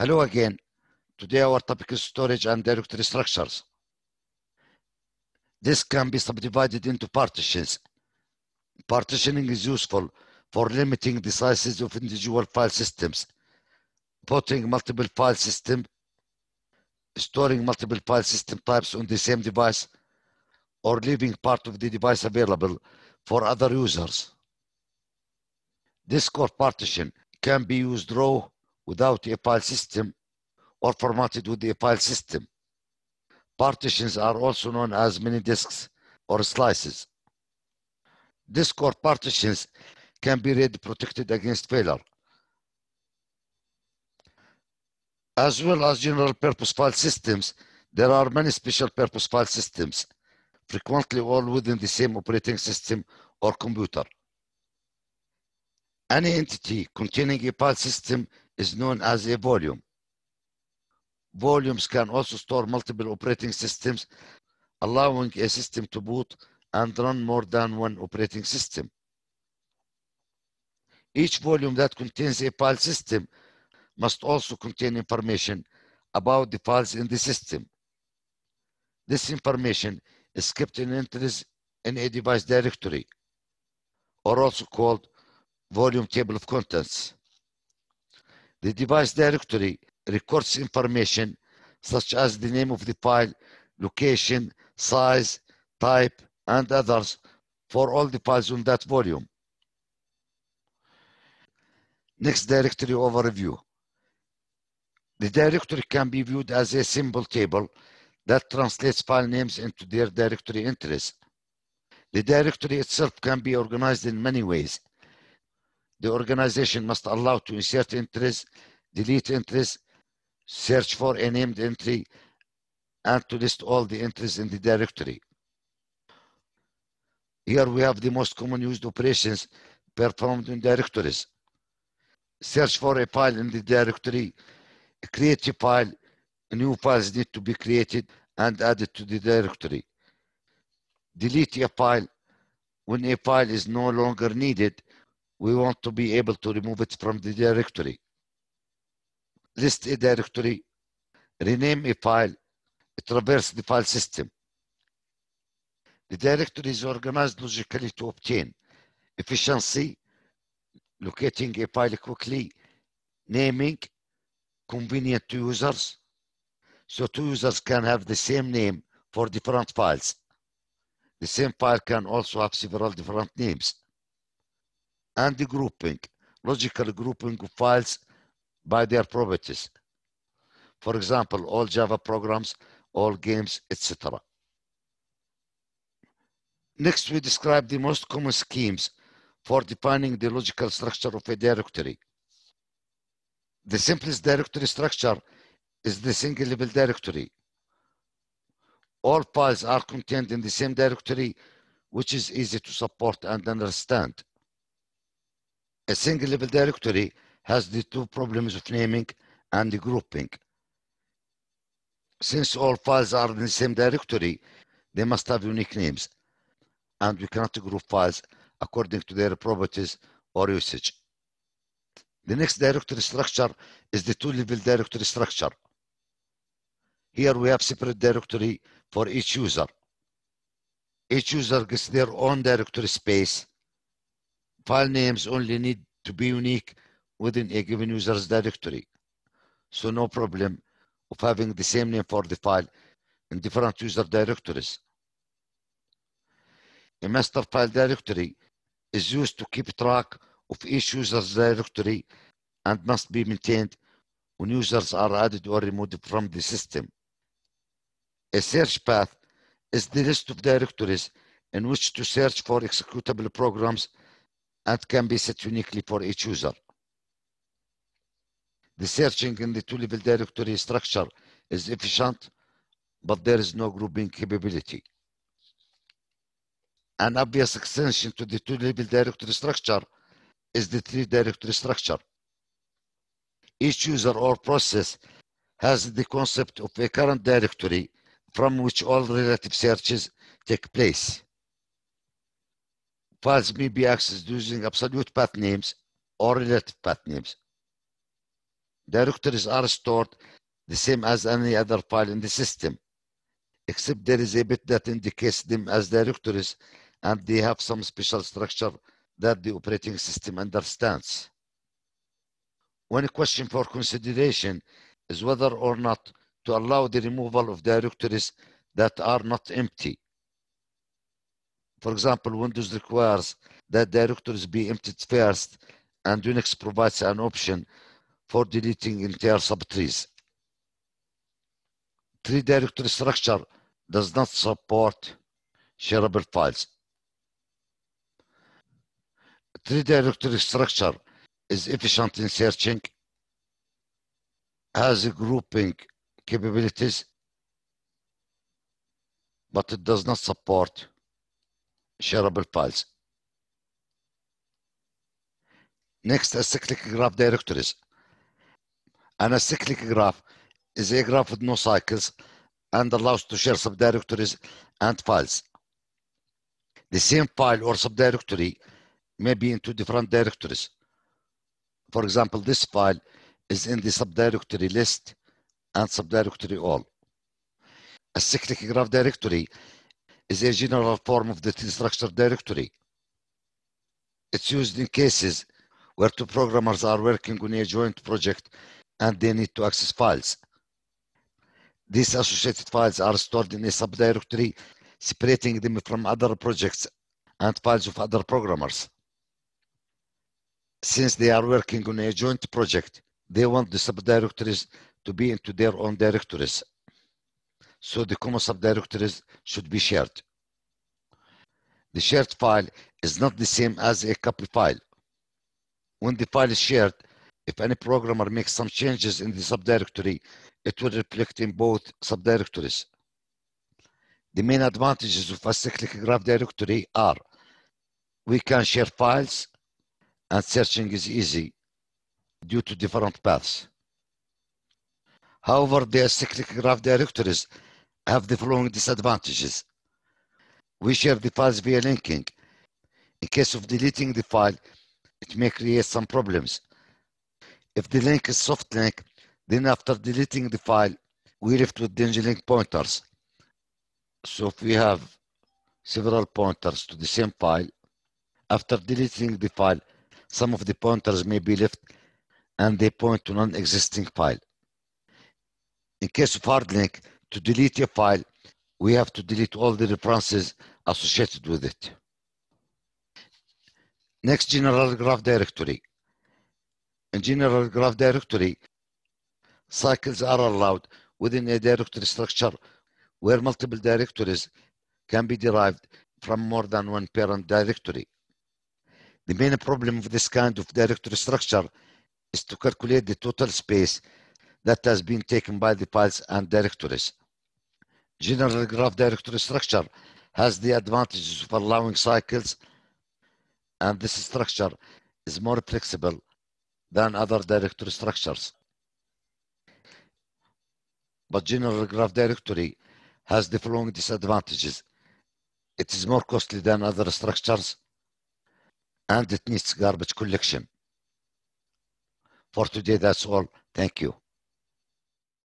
Hello again. Today our topic is storage and directory structures. This can be subdivided into partitions. Partitioning is useful for limiting the sizes of individual file systems, putting multiple file system, storing multiple file system types on the same device, or leaving part of the device available for other users. This core partition can be used raw without a file system or formatted with a file system. Partitions are also known as mini disks or slices. Disk core partitions can be RAID protected against failure. As well as general purpose file systems, there are many special purpose file systems, frequently all within the same operating system or computer. Any entity containing a file system is known as a volume. Volumes can also store multiple operating systems, allowing a system to boot and run more than one operating system. Each volume that contains a file system must also contain information about the files in the system. This information is kept in entries in a device directory, or also called volume table of contents. The device directory records information such as the name of the file, location, size, type, and others for all the files on that volume. Next directory overview. The directory can be viewed as a symbol table that translates file names into their directory entries. The directory itself can be organized in many ways. The organization must allow to insert entries, delete entries, search for a named entry, and to list all the entries in the directory. Here we have the most common used operations performed in directories. Search for a file in the directory, create a file, new files need to be created and added to the directory. Delete a file. When a file is no longer needed, we want to be able to remove it from the directory. List a directory, rename a file, traverse the file system. The directory is organized logically to obtain efficiency, locating a file quickly, naming, convenient to users, so two users can have the same name for different files. The same file can also have several different names. And the grouping, logical grouping of files by their properties. For example, all Java programs, all games, etc. Next, we describe the most common schemes for defining the logical structure of a directory. The simplest directory structure is the single level directory. All files are contained in the same directory, which is easy to support and understand. A single level directory has the two problems of naming and grouping. Since all files are in the same directory, they must have unique names, and we cannot group files according to their properties or usage. The next directory structure is the two-level directory structure. Here we have separate directory for each user. Each user gets their own directory space. File names only need to be unique within a given user's directory. So no problem of having the same name for the file in different user directories. A master file directory is used to keep track of each user's directory and must be maintained when users are added or removed from the system. A search path is the list of directories in which to search for executable programs and can be set uniquely for each user. The searching in the two-level directory structure is efficient, but there is no grouping capability. An obvious extension to the two-level directory structure is the tree directory structure. Each user or process has the concept of a current directory from which all relative searches take place. Files may be accessed using absolute path names or relative path names. Directories are stored the same as any other file in the system, except there is a bit that indicates them as directories and they have some special structure that the operating system understands. One question for consideration is whether or not to allow the removal of directories that are not empty. For example, Windows requires that directories be emptied first and Unix provides an option for deleting entire subtrees. Tree directory structure does not support shareable files. Tree directory structure is efficient in searching, has grouping capabilities, but it does not support shareable files. Next, acyclic graph directories. An acyclic graph is a graph with no cycles and allows to share subdirectories and files. The same file or subdirectory may be in two different directories. For example, this file is in the subdirectory list and subdirectory all. Acyclic graph directory is a general form of the tree-structured directory. It's used in cases where two programmers are working on a joint project and they need to access files. These associated files are stored in a subdirectory, separating them from other projects and files of other programmers. Since they are working on a joint project, they want the subdirectories to be into their own directories. So the common subdirectories should be shared. The shared file is not the same as a copy file. When the file is shared, if any programmer makes some changes in the subdirectory, it will reflect in both subdirectories. The main advantages of acyclic graph directory are we can share files and searching is easy due to different paths. However, the cyclic graph directories have the following disadvantages. We share the files via linking. In case of deleting the file, it may create some problems. If the link is soft link, then after deleting the file, we left with the link pointers. So if we have several pointers to the same file, after deleting the file, some of the pointers may be left and they point to non-existing file. In case of hard link, to delete a file, we have to delete all the references associated with it. Next, general graph directory. In general graph directory, cycles are allowed within a directory structure where multiple directories can be derived from more than one parent directory. The main problem of this kind of directory structure is to calculate the total space that has been taken by the files and directories. General graph directory structure has the advantages of allowing cycles and this structure is more flexible than other directory structures. But general graph directory has the following disadvantages. It is more costly than other structures and it needs garbage collection. For today, that's all. Thank you.